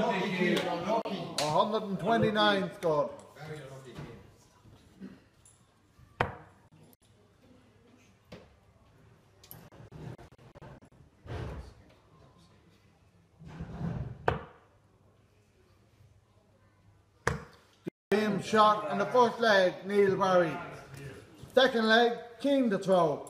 unlucky kid. 129 scored. Game shot in the first leg, Neil Barry. Second leg, King the throw.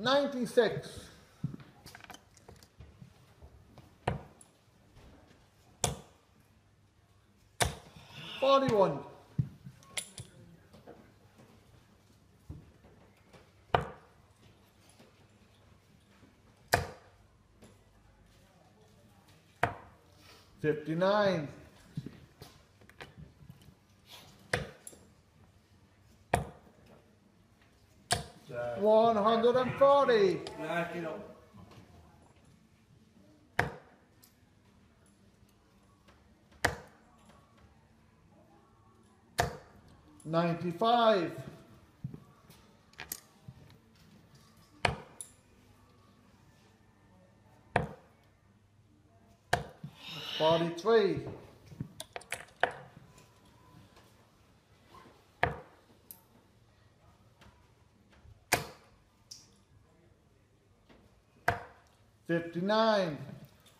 Ninety-six. Forty-one. Fifty-nine. One hundred and forty. Ninety-five. Forty-three. Fifty-nine.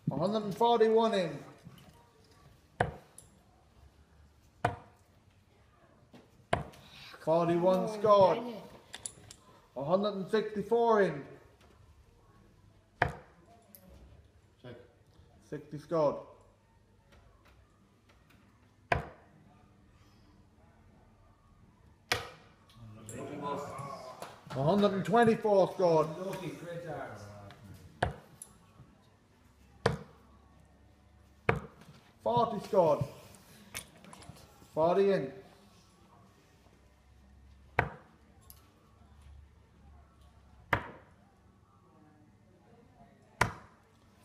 One hundred and forty-one in. Forty-one scored. 164 in. Check. 60 scored. One hundred and twenty-four scored. Forty scored. Forty in.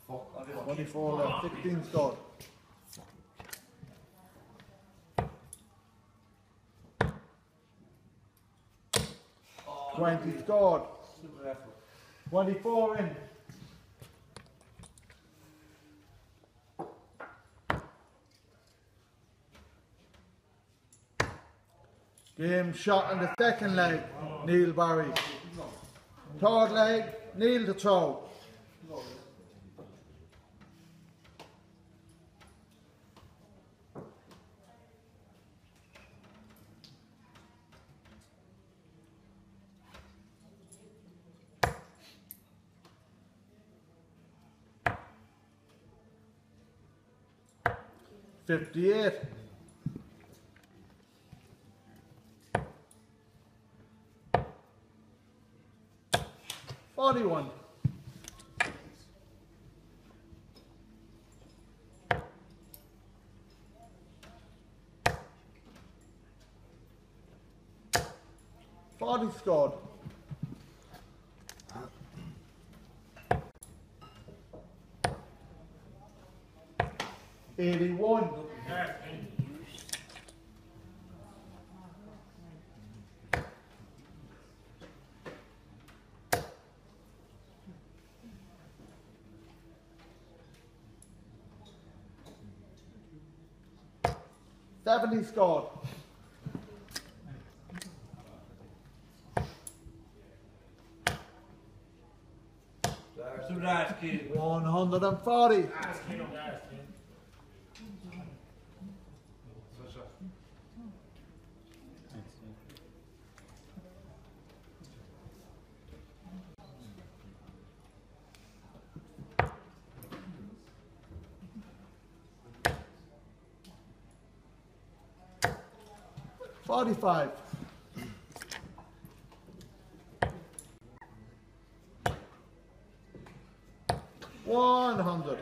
Fuck. Twenty-four left. Sixteen scored. Twenty scored. Twenty-four in. Game shot in the second leg, Neil Barry. Third leg, Neil to throw. Fifty-eight. Forty-one. Forty scored. Eighty-one. haven't he scored? 140. 45. One hundred.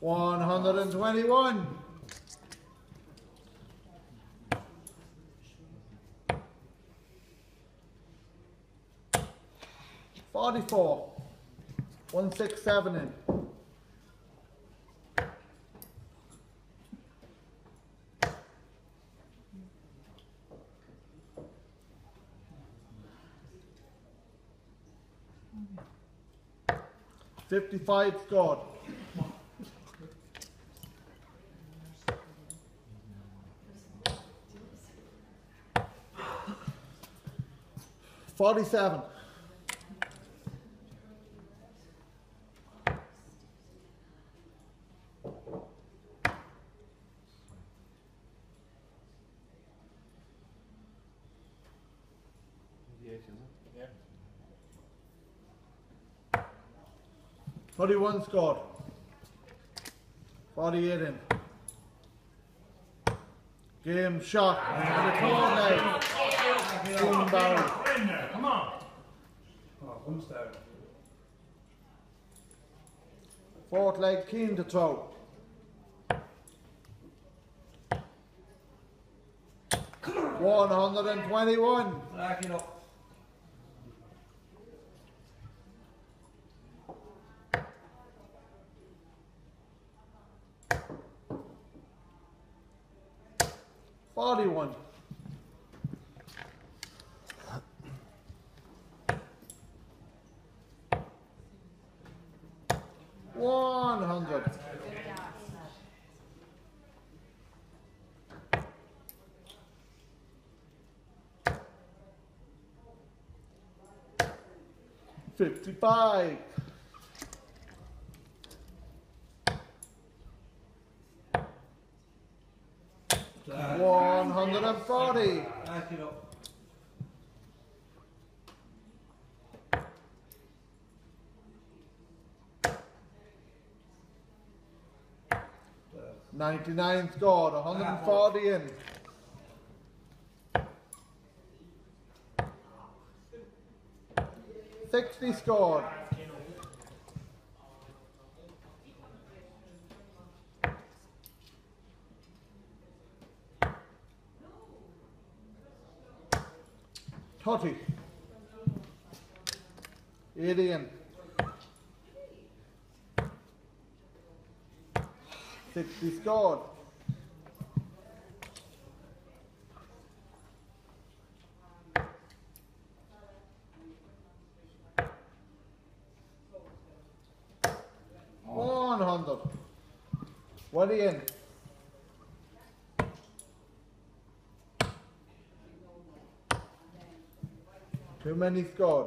One hundred and twenty-one. Forty-four. One six seven in. Fifty-five scored. Forty-seven. Forty-one scored. Forty-eight in. Game shot. And the corner. Stephen Barry. Come on. Oh, one star. Fourth leg keen to throw. One hundred and twenty-one. Rack it up. Forty-one. One hundred. Fifty-five. 140. Ninety-nine scored, 140 in. Sixty scored. Eighty in. Sixty scored. One hundred. What are you in? Too many scored.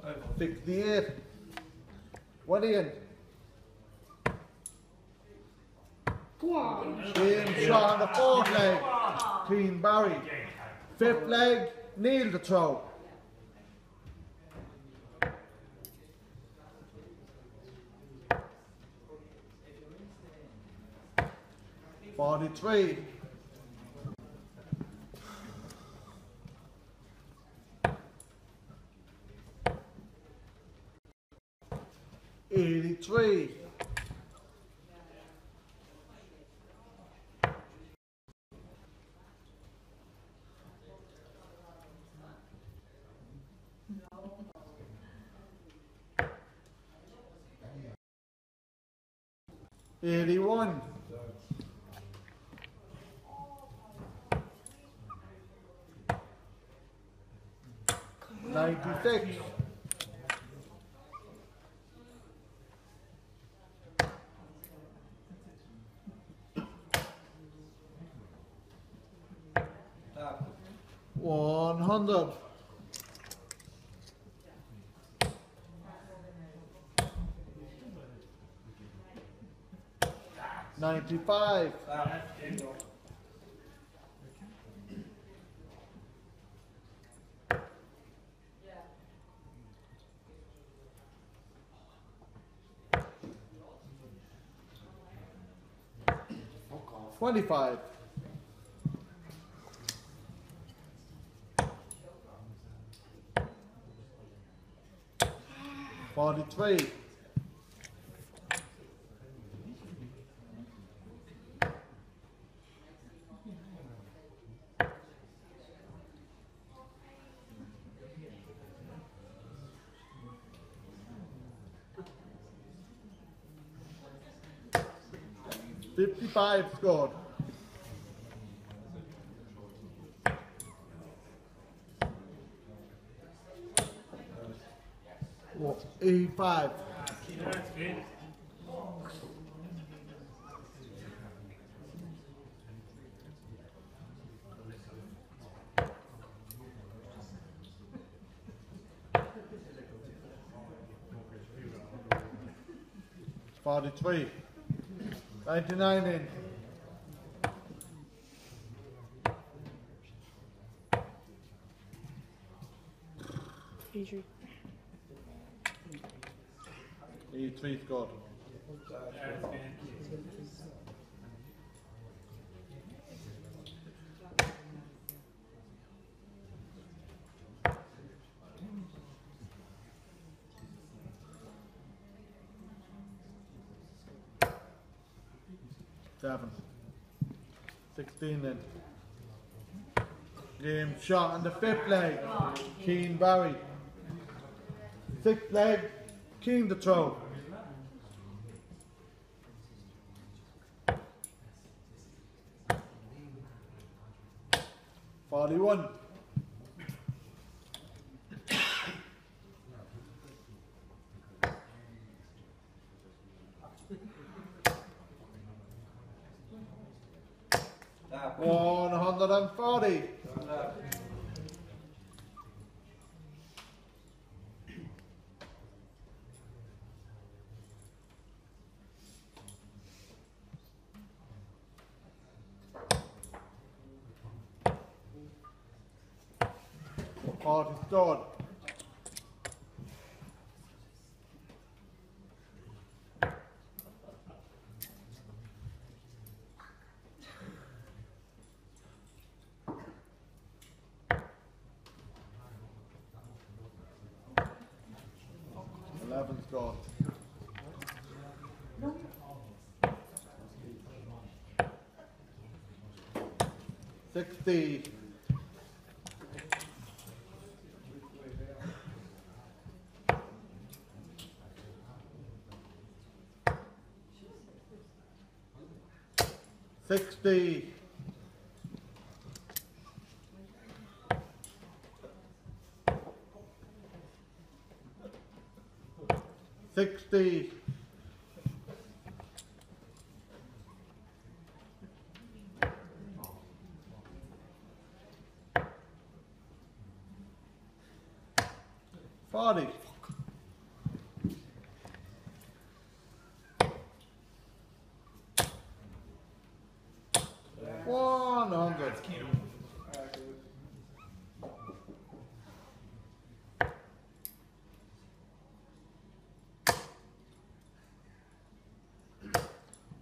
Five. 68. What in? Game shot on the fourth leg. Clean Barry. Fifth leg, Neil the throw. Forty-three. Eighty-three. Eighty-one. 96. One hundred. Ninety-five. 25. Forty-three. Fifty-five scored. What? Eighty-five. Forty-three. Ninety-nine in. Adrian. Eighty-three scored. Seven. Sixteen then. Game shot on the fifth leg. Keen Barry. Sixth leg. Keen to throw. Forty-one. Forty scored. Eleven scored. Sixty. Sixty. Sixty. Forty.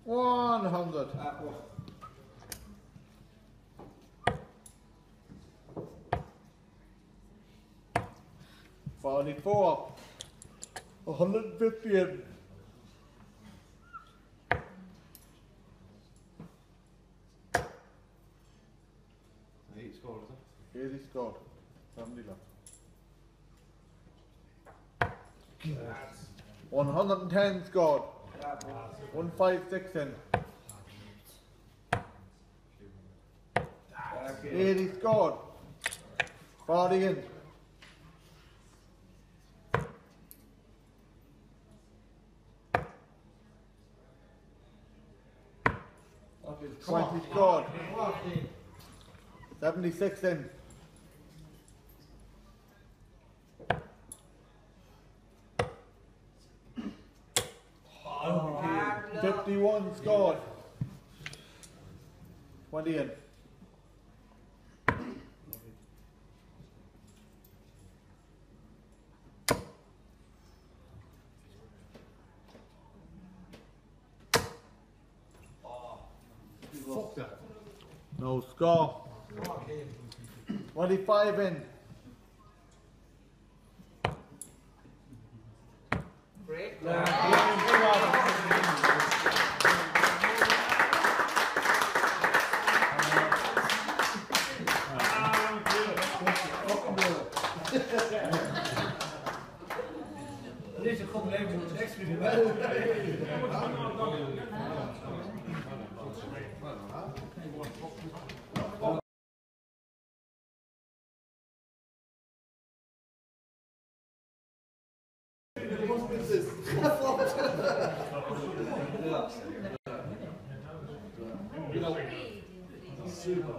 One hundred. One hundred. Stop. Forty-four. A hundred and fifty in. Eight scored, is Eighty scored. Seventy left. One hundred and ten scored. One five six in. Stop. Eighty scored. Forty in. Twenty scored. Seventy-six in. Fifty-one scored. 20 in. Fuck that. No score. 25 in. Deze komt leven moet het experiment. There you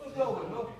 Let's go, look.